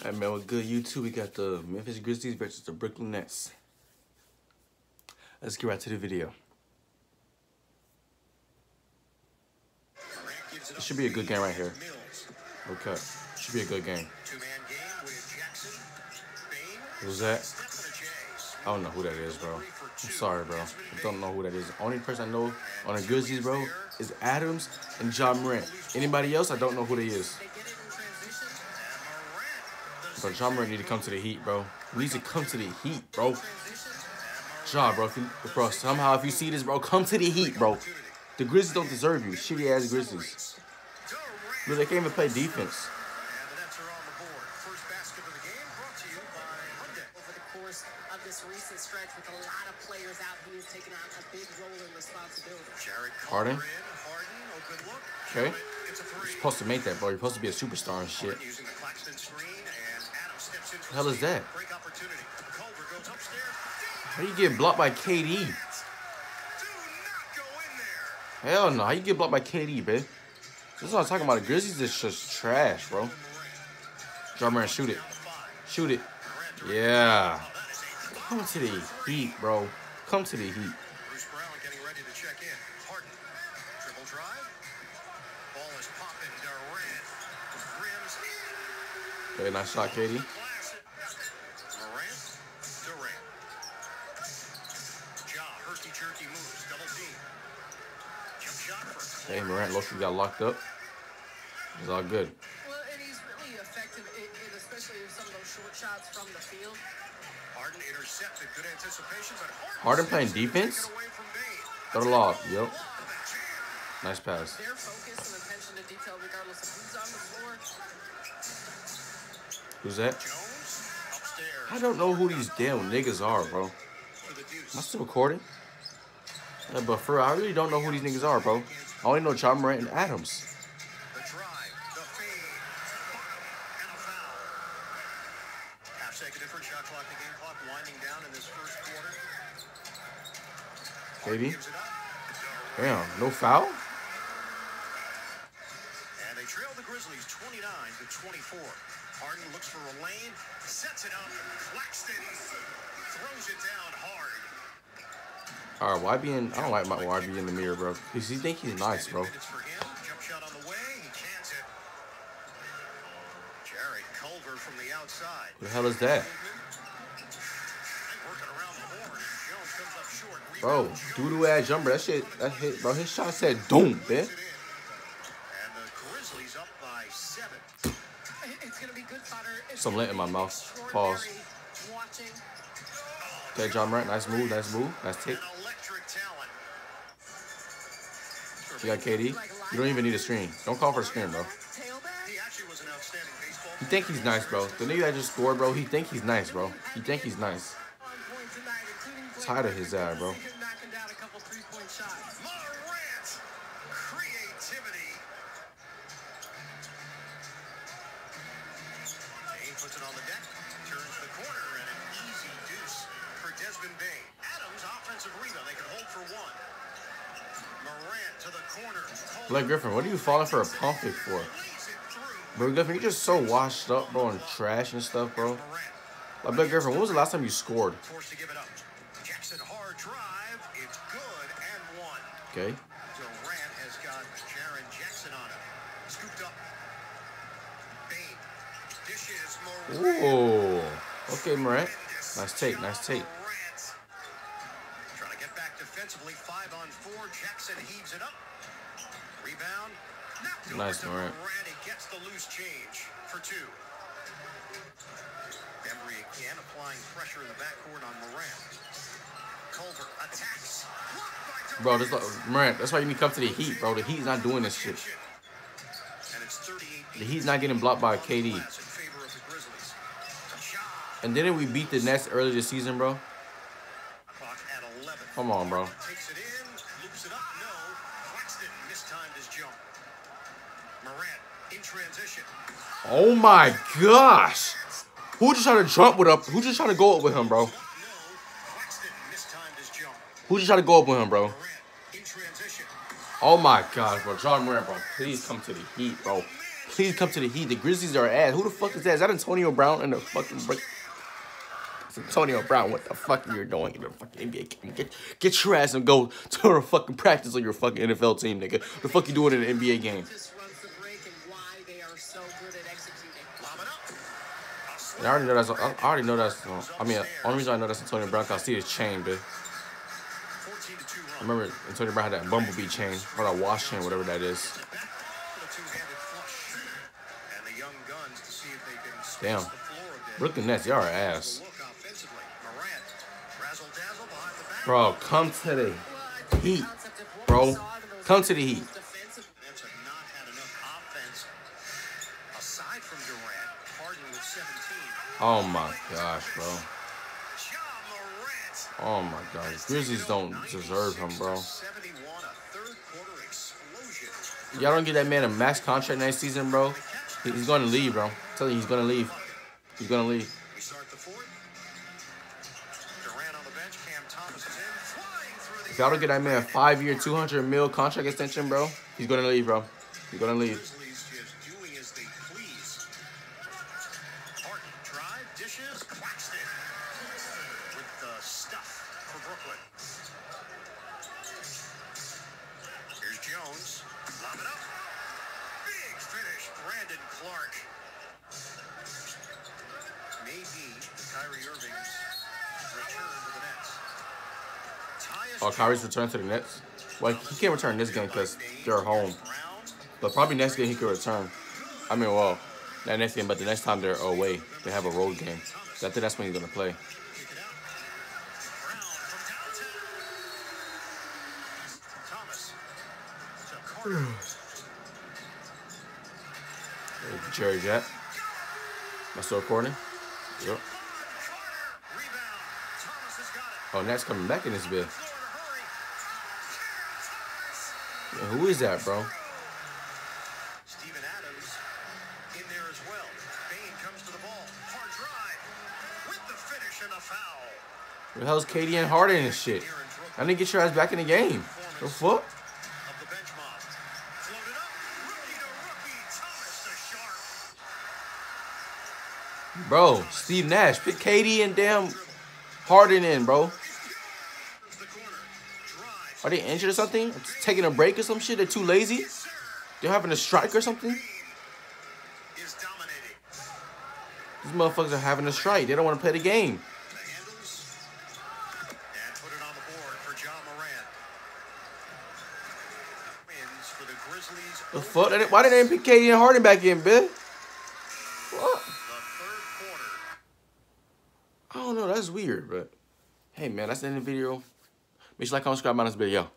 Hey man, with good you YouTube, we got the Memphis Grizzlies versus the Brooklyn Nets. Let's get right to the video. It should be a good game right here. Okay, should be a good game. Who's that? I don't know who that is, bro. I'm sorry, bro. I don't know who that is. The only person I know on the Grizzlies, bro, is Adams and Ja Morant. Anybody else, I don't know who they is. But Ja Morant need to come to the Heat, bro. He needs to come to the Heat, bro. Ja, bro, you, bro, somehow if you see this, bro, come to the Heat, bro. The Grizzlies don't deserve you. Shitty ass Grizzlies. Look, they can't even play defense. Of this recent stretch with a lot of players out, he is taking on a big role and responsibility. Harden. Okay. You're supposed to make that, bro. You're supposed to be a superstar and shit. The hell is that? How you get blocked by KD? Hell no. How you get blocked by KD, babe? This is what I'm talking about. The Grizzlies is just trash, bro. Drummer and shoot it. Shoot it. Yeah. Come to the Heat, bro. Come to the Heat. Bruce Brown getting ready to check in. Harden. Dribble drive. Ball is popping. Durant. Rims. Okay, nice shot, KD. Morant. Durant. Ja. Herky jerky moves. Double. Jump shot for Hey, Morant, Loki got locked up. It's all good. Well, and he's really effective, in, in especially in some of those short shots from the field. Harden intercepted. Good anticipation, but Harden Harden playing defense? away from Bane. Throw the lob. Yep. Nice pass. Their focus and attention to detail, regardless of who's on the floor. Who's that? Jones. I don't know who these damn niggas are, bro. Am I still recording? Yeah, but for real, I really don't know who these niggas are, bro. I only know Ja Morant and Adams. The drive, the fade, and a foul. Half second difference, shot clock, the game clock winding down in this first quarter. Baby. Gives. Damn, no foul? And they trail the Grizzlies 29 to 24. Harden looks for a lane, sets it up. Claxton throws it down hard. All right, why be in? I don't like my why be in the mirror, bro. Cause he think he's nice, bro. Minutes for him. Jump shot on the way. He cans it. Jared from the outside. What the hell is that, Working around the horn. Jones comes up short. bro? Rebound. Doo doo ass jumper. That shit, that hit, bro. His shot said doom, man. And the Grizzlies up by seven. It's going to be good, Potter. Some lint in my mouth. Pause. Watching. Okay, Ja Morant, nice move, nice move, nice take. Electric talent. You got KD. You don't even need a screen. Don't call for a screen, bro. He think he's nice, bro. The nigga that just scored, bro. He think he's nice, bro. He think he's nice. Tired of his ass, bro. Blake Griffin, what are you falling for a pump fake for? Lays it through. Bro, Griffin, you're just so washed up, bro, and trash and stuff, bro. Like, Blake Griffin, when was the last time you scored? forced to give it up. Jackson hard drive. It's good and one. Okay. Durant has got Jaren Jackson on him. Scooped up. Bane. Dishes Morant. Ooh. Okay, Morant. Nice take, nice take. Trying to get back defensively. Five on four. Jackson heaves it up. Rebound. Nice, Morant. Morant. Gets the loose change for two. Embry again applying pressure in the backcourt on Morant. Culver attacks. Bro, Durant. this Morant, that's why you need to come to the Heat, bro. The Heat's not doing this shit. And it's 38 The Heat's not getting blocked by KD. glass in favor of the Grizzlies. Ja. And didn't we beat the Nets earlier this season, bro? Clock at 11. Come on, bro. Takes it in, loops it up, no. Claxton mistimed his jump. Morant in transition. Oh my gosh. Who just trying to jump with up? Who just trying to go up with him, bro? No. Claxton mistimed his jump. Who just trying to go up with him, bro? Transition. Oh my gosh, bro. Ja Morant, bro. Please come to the Heat, bro. please come to the Heat. The Grizzlies are ass. Who the fuck is that? Is that Antonio Brown in the fucking break? It's Antonio Brown. What the fuck are you doing in the fucking NBA game? Get, get your ass and go to a fucking practice on your fucking NFL team, nigga. What the fuck you doing in an NBA game? And I already know that's. I already know that's. Uh, I mean, only reason I know that's Antonio Brown because I see his chain, bitch. 14 to 2 run. I remember Antonio Brown had that bumblebee chain or that wash chain, whatever that is. Damn. Brooklyn Nets, y'all are ass. Bro, come to the Heat, bro. Come to the Heat. defensive Nets have not had enough offense aside from Durant. Harden with 17. Oh my gosh, bro. Oh my gosh. Grizzlies don't deserve him, bro. 71, a third quarter explosion. Y'all don't give that man a max contract next season, bro. He's gonna leave, bro. I'm telling you, he's leave. He's gonna leave. In. Flying through the If y'all don't get that man a five-year, 200 mil contract extension, bro, he's gonna leave, bro. He's gonna leave. Clark. Maybe Kyrie Irving's return to the Nets. Oh, Kyrie's Jones. return to the Nets. Well, he can't return this game because they're home. But probably next game he could return. I mean, well, not next game, but the next time they're away, they have a road game. So I think that's when he's gonna play. Kick it out. Brown from downtown. Thomas to Carter. Hey, Jerry Jack. Am I still recording? Yep. Carter. Rebound. Thomas has got it. Oh, Nets coming back in this bit. Floor in a hurry. Thomas. Yeah, who is that, bro? Steven Adams in there as well. Bane comes to the ball. Hard drive with the finish and the foul. Who the hell's KD and Harden and shit? I didn't get your ass back in the game. The fuck? Of the bench mob. Floated up. Rookie to rookie. Thomas to Sharpe. Bro, Steve Nash. Pick KD and damn Harden in, bro. Are they injured or something? Taking a break or some shit? They're too lazy? They're having a strike or something? These motherfuckers are having a strike. They don't want to play the game. The fuck? Why did they pick KD and Harden back in, bitch? Weird, but hey, man, that's the end of the video. Make sure you like, comment, subscribe, man. This video.